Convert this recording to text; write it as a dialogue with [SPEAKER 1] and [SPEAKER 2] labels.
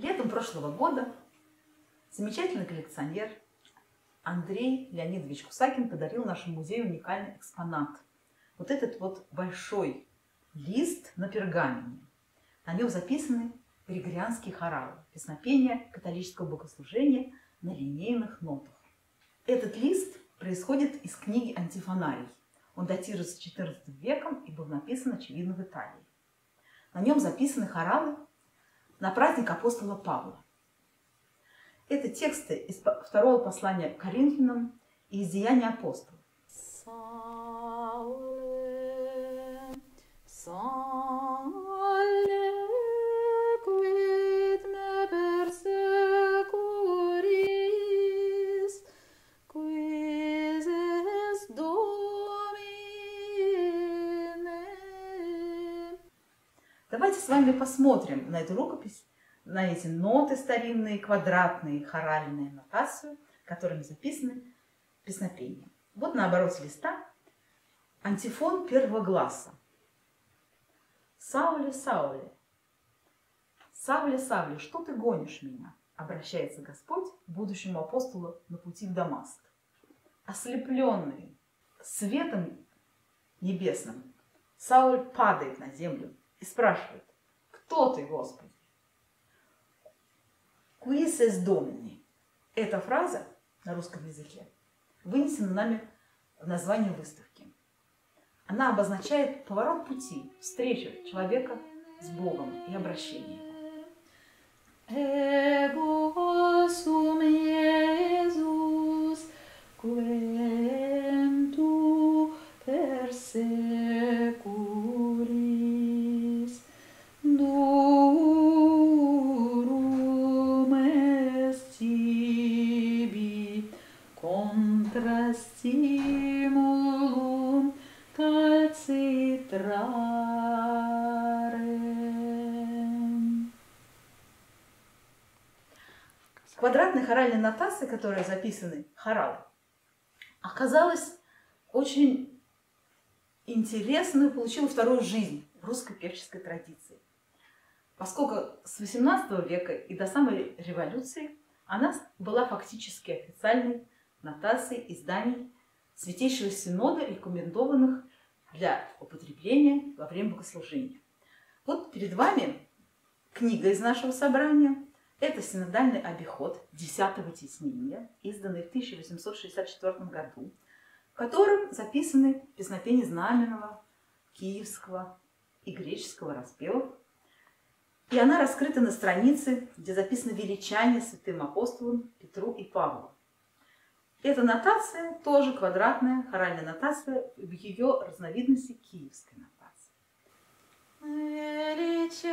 [SPEAKER 1] Летом прошлого года замечательный коллекционер Андрей Леонидович Кусакин подарил нашему музею уникальный экспонат. Вот этот вот большой лист на пергамене. На нем записаны григорианские хоралы, песнопения католического богослужения на линейных нотах. Этот лист происходит из книги «Антифонарий». Он датируется XIV веком и был написан, очевидно, в Италии. На нем записаны хоралы на праздник апостола Павла. Это тексты из второго послания к Коринфянам и из Деяния апостолов. Давайте с вами посмотрим на эту рукопись, на эти ноты старинные, квадратные, хоральные нотацию, которыми записаны песнопения. Вот на обороте листа антифон первого глаза. Сауле, Сауле, Савле, Савле, что ты гонишь меня? Обращается Господь к будущему апостолу на пути в Дамаск. Ослепленный светом небесным, Сауль падает на землю и спрашивает, кто ты, Господи? Quis es domini? Эта фраза на русском языке вынесена нами в название выставки. Она обозначает поворот пути, встречу человека с Богом и обращение
[SPEAKER 2] Ego stimulum calcitrarem.
[SPEAKER 1] Квадратной хоральной нотации, которые записаны хоралы, оказалась очень интересную, получила вторую жизнь в русской певческой традиции. Поскольку с XVIII века и до самой революции она была фактически официальной нотацией изданий Святейшего Синода, рекомендованных для употребления во время богослужения. Вот перед вами книга из нашего собрания. Это синодальный обиход десятого теснения, изданный в 1864 году, в котором записаны песнопения знаменного, киевского и греческого распевов. И она раскрыта на странице, где записано величание святым апостолам Петру и Павлу. Эта нотация тоже квадратная, хоральная нотация в ее разновидности киевской нотации.
[SPEAKER 2] Величай